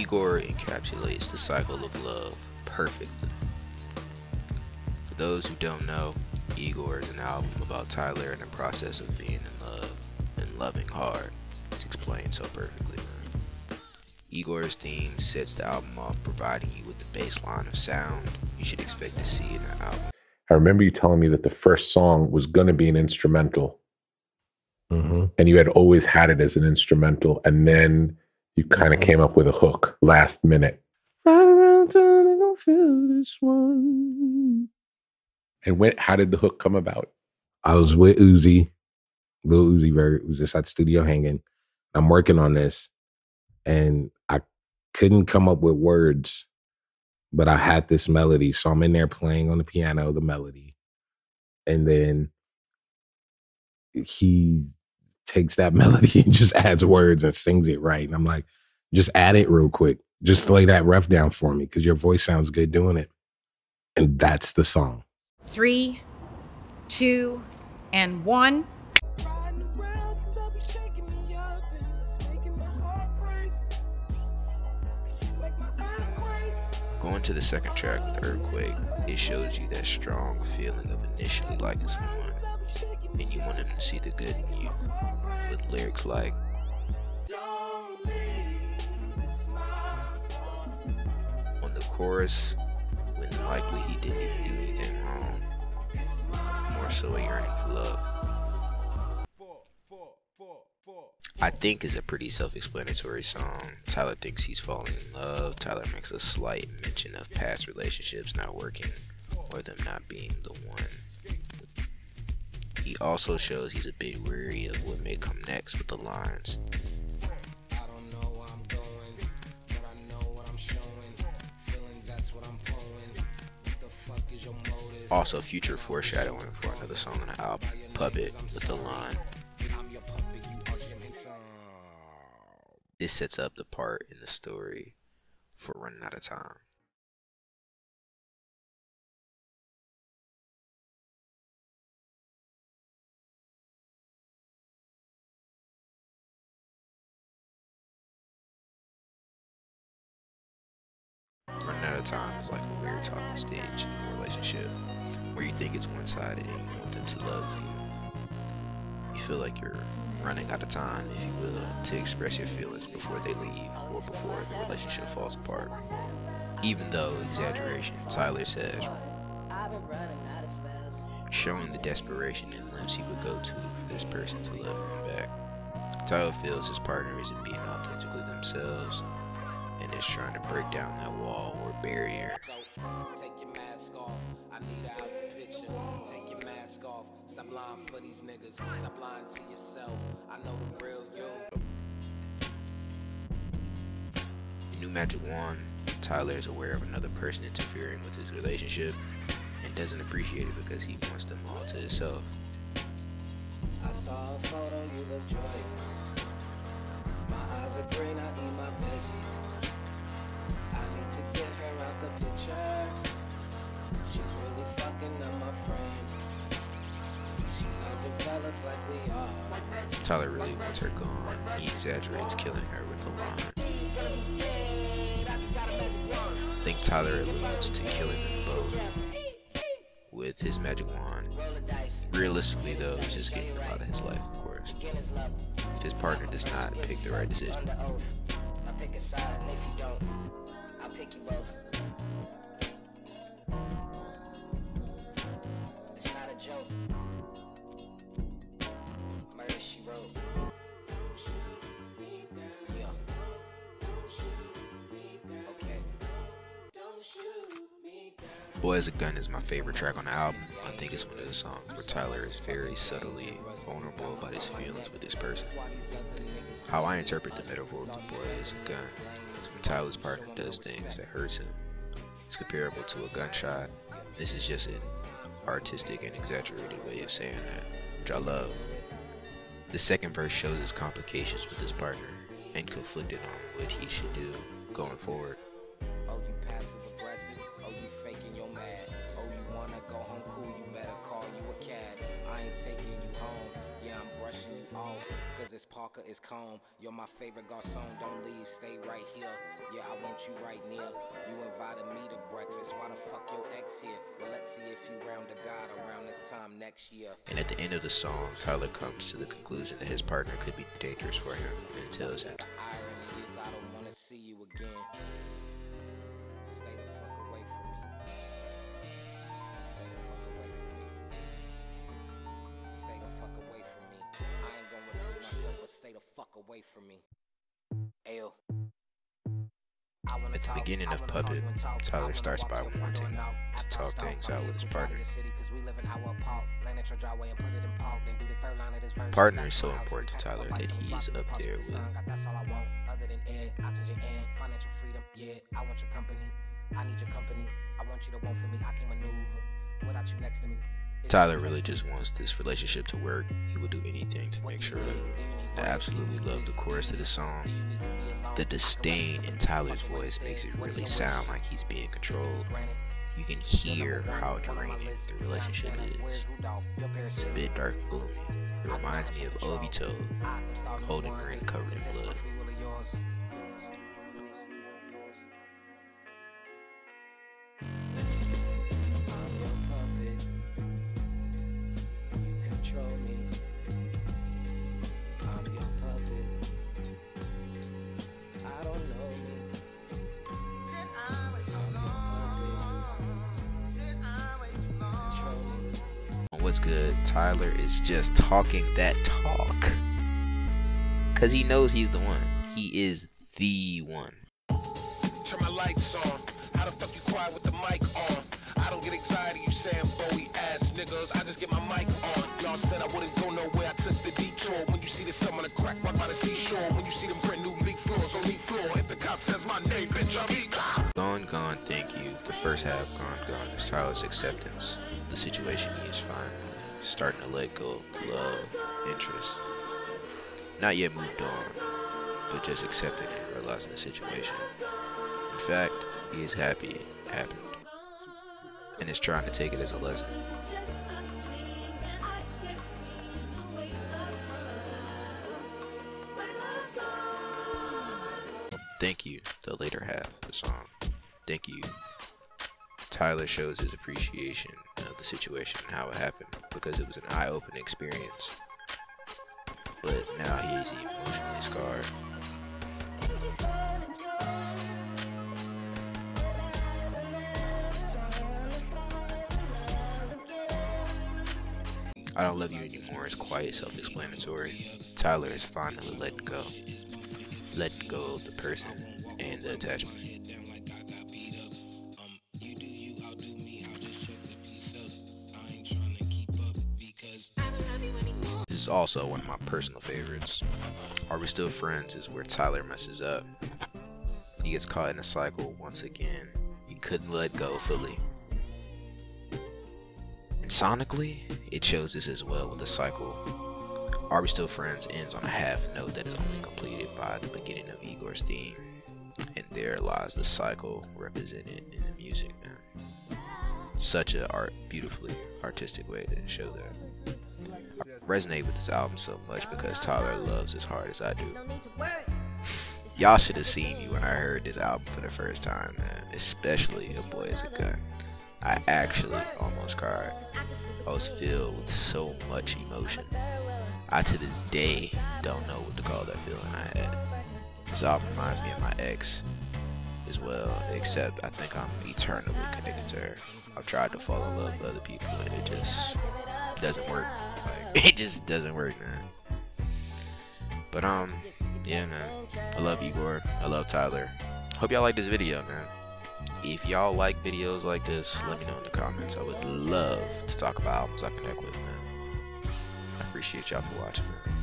Igor encapsulates the cycle of love perfectly. For those who don't know, Igor is an album about Tyler and the process of being in love and loving hard. It's explained so perfectly, man. Igor's theme sets the album off, providing you with the baseline of sound you should expect to see in the album. I remember you telling me that the first song was going to be an instrumental, Mm-hmm. and you had always had it as an instrumental, and then you kind of came up with a hook last minute. Ride around town and go feel this one. And when? How did the hook come about? I was with Uzi, Lil Uzi Vert, was just at the studio hanging. I'm working on this, and I couldn't come up with words, but I had this melody. So I'm in there playing on the piano, the melody. And then he takes that melody and just adds words and sings it right. And I'm like, just add it real quick. Just lay that ref down for me because your voice sounds good doing it. And that's the song. Three, two, and one. Going to the second track with Earfquake, it shows you that strong feeling of initially liking someone, and you want them to see the good in you. With lyrics like, on the chorus, when likely he didn't even do anything wrong, more so a yearning for love. I think is a pretty self-explanatory song. Tyler thinks he's falling in love. Tyler makes a slight mention of past relationships not working or them not being the one. He also shows he's a bit weary of what may come next with the lines. Also, future foreshadowing for another song on the album, Puppet, with the line. This sets up the part in the story for running out of time. Running out of time is like a weird talking stage in a relationship where you think it's one sided and you want them to love you. You feel like you're running out of time, if you will, to express your feelings before they leave or before the relationship falls apart. Even though exaggeration, Tyler says, showing the desperation and lengths he would go to for this person to love him back. Tyler feels his partner isn't being authentically themselves is trying to break down that wall or barrier. Take your mask off. I need out the picture. Take your mask off. Stop lying for these niggas. Stop lying to yourself. I know the real you. New Magic Wand, Tyler is aware of another person interfering with his relationship and doesn't appreciate it because he wants them all to himself. I saw a photo, you look joyous. My eyes are green, I Tyler really wants her gone. He exaggerates killing her with the line. I think Tyler alludes to killing them both with his magic wand. Realistically, though, he's just getting out of his life, of course. His partner does not pick the right decision. Boy Is a Gun is my favorite track on the album. I think it's one of the songs where Tyler is very subtly vulnerable about his feelings with this person. How I interpret the metaphor of the boy as a gun is when Tyler's partner does things that hurts him. It's comparable to a gunshot. This is just an artistic and exaggerated way of saying that, which I love. The second verse shows his complications with his partner and conflicted on what he should do going forward. Cause is calm. You're my favorite garçon, don't leave, stay right here. Yeah, I want you right near. You invited me to breakfast, why the fuck your ex here? Well, let's see if you round the God around this time next year. And at the end of the song, Tyler comes to the conclusion that his partner could be dangerous for him and tells him irony is I don't wanna see you again. Stay the fuck away from me. Stay the fuck the fuck away from me. Ayo. At the beginning of Puppet, call you and talk. I Tyler starts by wanting to talk things out with his partner. to your city 'cause we live in our park. Land at your driveway and put it in park. Then do the third line of this verse. Partner is so important to we pack up Tyler that he's up the there party to the sun. with- Got that's all I want, other than air, oxygen and financial freedom. Yeah, I want your company. I need your company. I want you to want for me. I can maneuver without you next to me. Tyler really just wants this relationship to work. He would do anything to make sure. I absolutely love the chorus of the song. The disdain in Tyler's voice makes it really sound like he's being controlled. You can hear how draining the relationship is. It's a bit dark and gloomy. It reminds me of Obito holding ring covered in blood. What's good? Tyler is just talking that talk. Cause he knows he's the one. He is the one. Turn my lights on. How the fuck you quiet with the mic on? I don't get anxiety, you Bowie ass niggas. I just get my mic on. Y'all said I wouldn't go nowhere. I took the detour. When you see the sun on the crack right by the seashore. When you see them brand new leak floors on leak floor. If the cop says my name, bitch, I'm. Gone, gone, thank you. First half, gone, gone, is Tyler's acceptance. of The situation he is finally starting to let go of love, interest. Not yet moved on, but just accepting and realizing the situation. In fact, he is happy it happened and is trying to take it as a lesson. Thank you, the later half of the song. Thank you. Tyler shows his appreciation of the situation and how it happened because it was an eye opening experience. But now he is emotionally scarred. I Don't Love You Anymore is quite self explanatory. Tyler is finally let go. Let go of the person and the attachment. Also one of my personal favorites. Are We Still Friends is where Tyler messes up. He gets caught in a cycle once again. He couldn't let go fully. And sonically, it shows this as well with the cycle. Are We Still Friends ends on a half note that is only completed by the beginning of Igor's theme. And there lies the cycle represented in the music, man. Such a art, beautifully artistic way to show that. Resonate with this album so much because Tyler loves as hard as I do. Y'all should have seen me when I heard this album for the first time, man. Especially A Boy Is a Gun. I actually almost cried. I was filled with so much emotion. I to this day don't know what to call that feeling I had. This album reminds me of my ex as well, except I think I'm eternally connected to her. I've tried to fall in love with other people and it just doesn't work. It just doesn't work, man. But um, yeah, man. I love Igor. I love Tyler. Hope y'all like this video, man. If y'all like videos like this, let me know in the comments. I would love to talk about albums I connect with, man. I appreciate y'all for watching, man.